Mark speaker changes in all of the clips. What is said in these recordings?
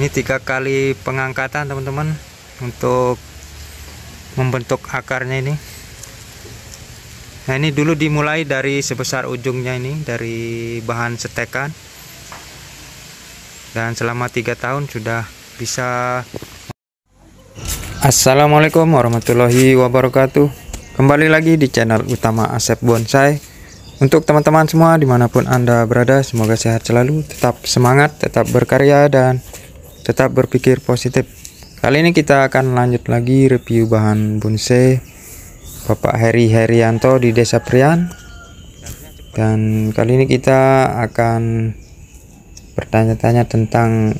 Speaker 1: ini tiga kali pengangkatan teman-teman untuk membentuk akarnya ini. Nah ini dulu dimulai dari sebesar ujungnya ini dari bahan setekan. Dan selama tiga tahun sudah bisa. Assalamualaikum warahmatullahi wabarakatuh. Kembali lagi di channel utama Asep Bonsai. Untuk teman-teman semua di mana pun anda berada semoga sehat selalu tetap semangat tetap berkarya dan tetap berpikir positif. Kali ini kita akan lanjut lagi review bahan bonsai Bapak Heri Herianto di Desa Prian. Dan kali ini kita akan bertanya-tanya tentang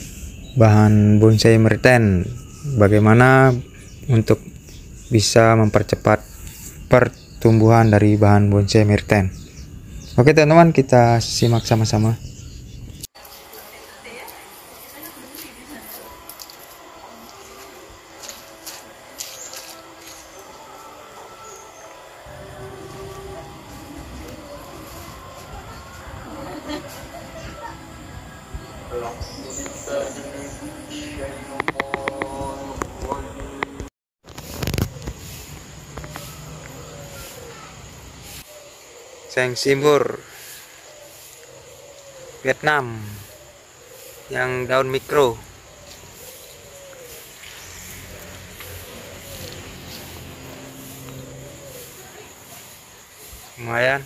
Speaker 1: bahan bonsai meriten bagaimana untuk bisa mempercepat pertumbuhan dari bahan bonsai meriten oke teman-teman kita simak sama-sama Seng Simur Vietnam. Yang daun mikro. Lumayan.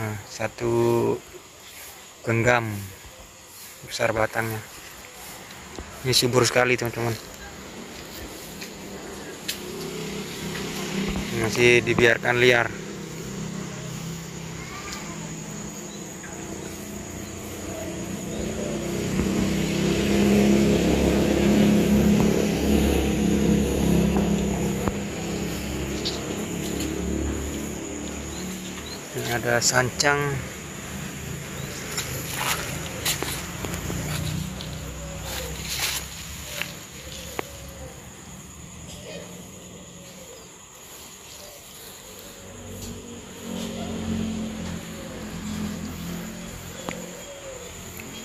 Speaker 1: Nah satu genggam. Besar batangnya. Ini subur sekali teman-teman. Masih dibiarkan liar ini ada sancang.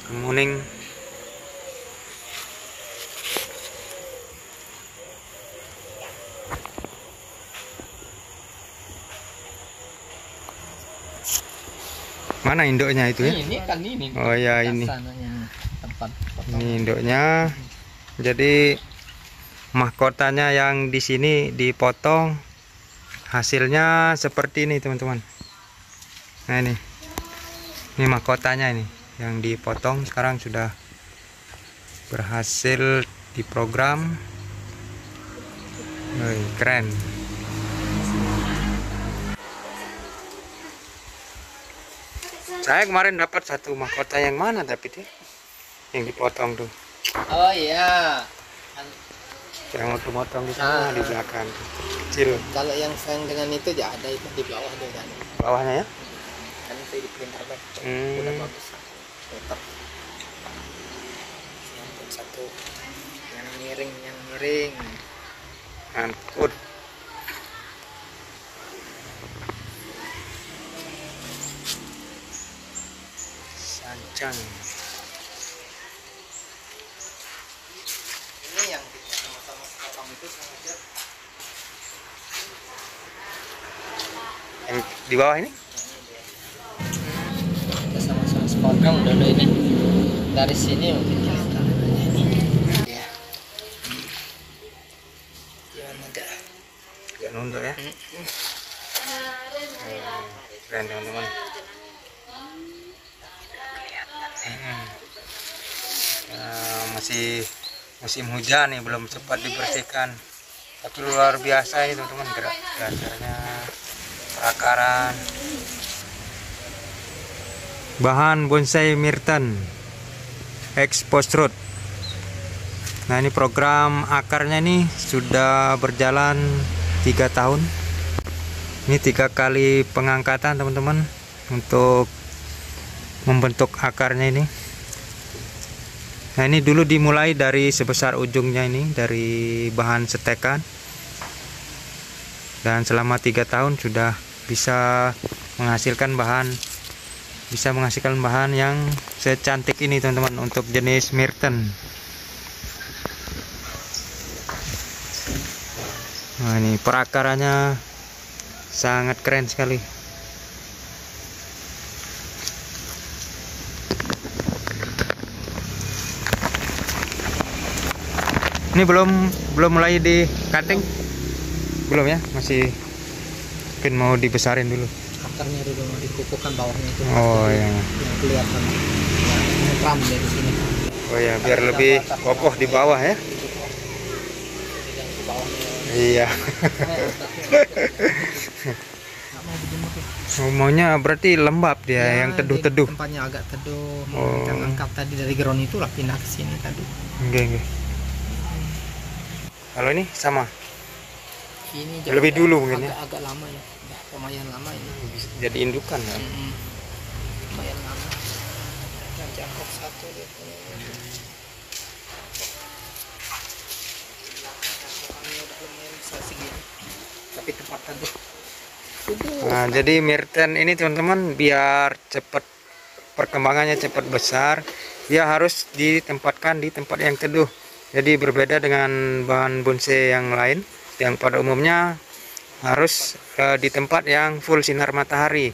Speaker 1: Kemuning mana induknya itu ya?
Speaker 2: Ini kan ini.
Speaker 1: Oh, ya, ini.
Speaker 2: Tempat
Speaker 1: ini induknya jadi mahkotanya yang di sini dipotong. Hasilnya seperti ini teman-teman. Nah ini. Ini mahkotanya ini yang dipotong. Sekarang sudah berhasil diprogram. Keren saya kemarin dapat satu mahkota yang mana tapi dia yang dipotong tuh
Speaker 2: Oh iya. Kan-
Speaker 1: yang waktu motong di sana
Speaker 2: Ah.
Speaker 1: di belakang kecil
Speaker 2: Kalau yang sayang dengan itu ya ada itu di bawah dia kan.
Speaker 1: bawahnya ya
Speaker 2: Kan itu di printer back.
Speaker 1: Hmm.
Speaker 2: Udah bagus. Tetap. Yang satu yang miring, yang miring.
Speaker 1: angkut sancang
Speaker 2: Ini yang kita sama-sama potong itu sengaja
Speaker 1: yang di bawah ini?
Speaker 2: Kita sama-sama sepotong dulu ini. Dari sini mungkin kelihatan ini. Ya gimana dah
Speaker 1: agak nunduk ya. Keren teman-teman Hmm. Nah, masih musim hujan nih belum cepat dibersihkan. Tapi luar biasa ini teman-teman gerak dasarnya akaran bahan bonsai mirten expose root nah ini program akarnya ini sudah berjalan tiga tahun. Ini tiga kali pengangkatan teman-teman untuk membentuk akarnya ini nah ini dulu dimulai dari sebesar ujungnya ini dari bahan setekan. Dan selama tiga tahun sudah bisa menghasilkan bahan bisa menghasilkan bahan yang secantik ini teman-teman untuk jenis Mirten nah ini perakarannya sangat keren sekali ini belum belum mulai di cutting belum ya masih mungkin mau dibesarin dulu
Speaker 2: akarnya dulu mau dikukuhkan bawahnya itu
Speaker 1: oh ya
Speaker 2: yang kelihatan yang kram dari sini
Speaker 1: oh ya biar lebih kokoh di bawah ya
Speaker 2: yang
Speaker 1: iya
Speaker 2: ya.
Speaker 1: Oh, maunya berarti lembab dia
Speaker 2: Ya,
Speaker 1: yang teduh-teduh
Speaker 2: Tempatnya agak teduh.
Speaker 1: Oh.
Speaker 2: Kita angkat tadi dari ground itu lah pindah ke sini tadi.
Speaker 1: Oke, oke. Kalau ini sama,
Speaker 2: Ini
Speaker 1: Lebih
Speaker 2: agak-
Speaker 1: dulu mungkin ya?
Speaker 2: agak, agak lama ya. Udah lumayan lama ini.
Speaker 1: bisa jadi indukan ya.
Speaker 2: Mm-mm. Lumayan lama. Yang jangkau satu dia punya. Tapi tempat.
Speaker 1: Nah, jadi Mirten ini teman-teman biar cepat perkembangannya cepat besar, dia harus ditempatkan di tempat yang teduh. Jadi berbeda dengan bahan bonsai yang lain yang pada umumnya harus eh, di tempat yang full sinar matahari.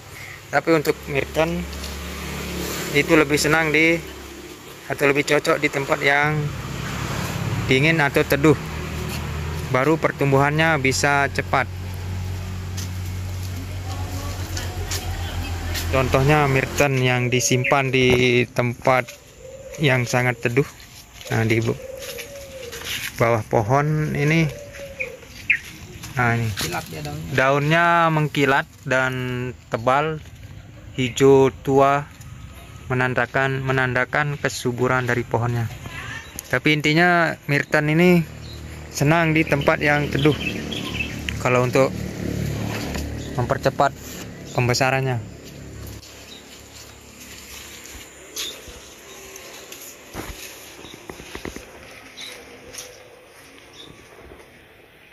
Speaker 1: Tapi untuk Mirten itu lebih senang di atau lebih cocok di tempat yang dingin atau teduh. Baru pertumbuhannya bisa cepat. Contohnya Mirten yang disimpan di tempat yang sangat teduh. Nah, di bawah pohon ini nah ini
Speaker 2: daunnya.
Speaker 1: mengkilat dan tebal hijau tua menandakan menandakan kesuburan dari pohonnya. Tapi intinya Mirten ini senang di tempat yang teduh. Kalau untuk mempercepat pembesarannya.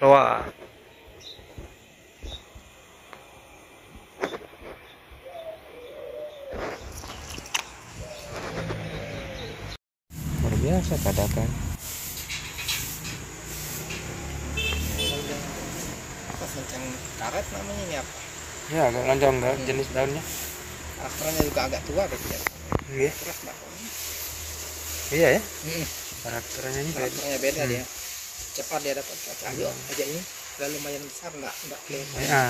Speaker 1: Wah. Luar biasa kadakan.
Speaker 2: Apa sencang karet namanya ini apa?
Speaker 1: Ya, agak lonjong dah jenis daunnya.
Speaker 2: Akarnya juga agak tua berarti ya.
Speaker 1: Iya,
Speaker 2: Keras
Speaker 1: iya ya.
Speaker 2: Hmm.
Speaker 1: Karakternya ini beda.
Speaker 2: Karakternya beda
Speaker 1: Hmm.
Speaker 2: dia. Cepat dia dapat cahaya aja ini. Udah lumayan besar enggak enggak kelihatan.
Speaker 1: Ya,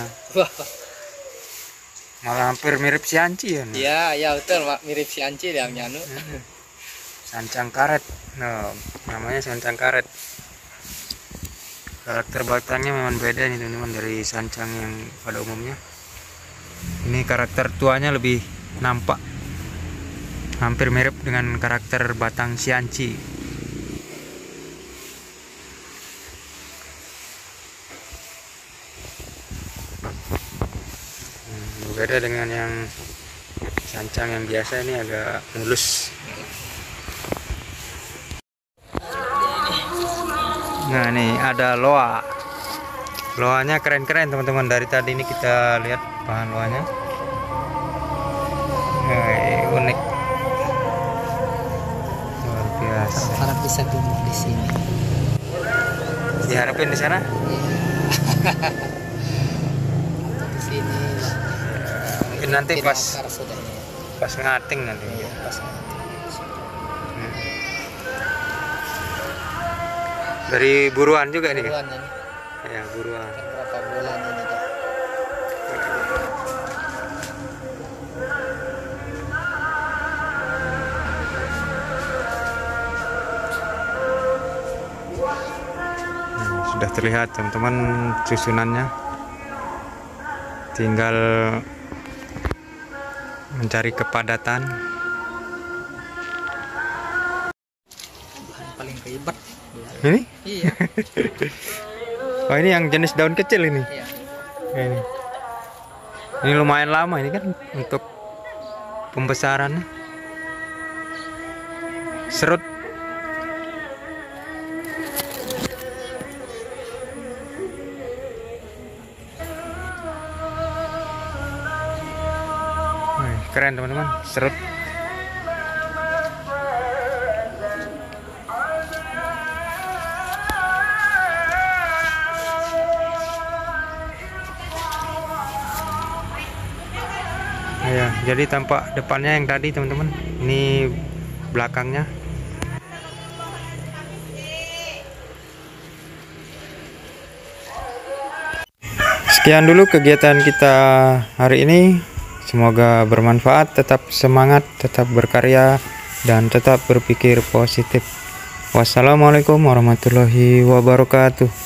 Speaker 1: malah hampir mirip si Anci ya.
Speaker 2: Iya, iya betul, Mak. mirip si Anci dia yang nyanu.
Speaker 1: Sancang karet. Nah, namanya sancang karet. Karakter batangnya memang beda nih teman-teman dari sancang yang pada umumnya. Ini karakter tuanya lebih nampak. Hampir mirip dengan karakter batang sianci. Hmm, Berbeda dengan yang sancang yang biasa ini agak mulus. Nah nih ada loa. Loanya keren-keren teman-teman. Dari tadi ini kita lihat bahan loanya. Wih, unik. Luar biasa.
Speaker 2: Harap bisa tumbuh di sini.
Speaker 1: Diharapin di sana. nanti pas pas ngating nanti.
Speaker 2: Iya, pas nanti.
Speaker 1: Dari buruan juga nih.
Speaker 2: Bulan ini.
Speaker 1: Ya buruan.
Speaker 2: Berapa bulan ini?
Speaker 1: Hmm, sudah terlihat teman-teman susunannya tinggal mencari kepadatan
Speaker 2: Bahan paling ribet.
Speaker 1: ini
Speaker 2: Iya.
Speaker 1: oh ini yang jenis daun kecil ini
Speaker 2: iya.
Speaker 1: ini ini lumayan lama ini kan untuk pembesarannya serut keren teman-teman. Serut. Ya jadi tampak depannya yang tadi teman-teman. Ini belakangnya. Sekian dulu kegiatan kita hari ini semoga bermanfaat tetap semangat tetap berkarya dan tetap berpikir positif. Wassalamualaikum warahmatullahi wabarakatuh